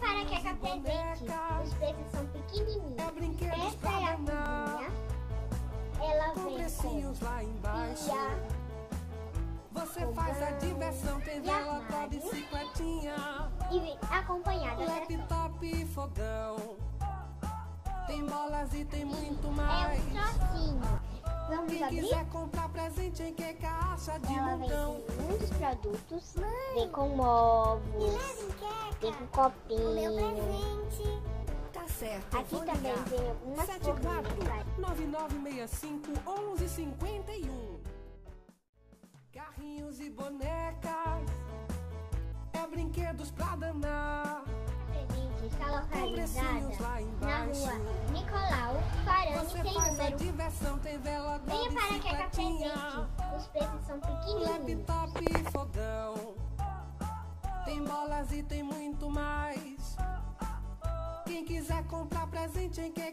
para que é presente. Os preços são pequenininhos. É Essa é a cozinha. Ela Com vem com lá embaixo. Você faz a diversão, tem vela, armário. bicicletinha. e vem acompanhada da Laptop e fogão. Tem bolas e tem muito É mais. um trocinho. Vamos Quem abrir? quiser comprar presente em que caixa de Ela vem montão. com muitos produtos. Vem com ovos. Vem com copinho. Tá certo. Aqui vou também ligar. vem algumas 74 forminhas. 9965 1151 Carrinhos e bonecas É brinquedos pra danar Presente precinhos lá localizada na Tem bolas e tem muito mais. Quem quiser comprar presente em que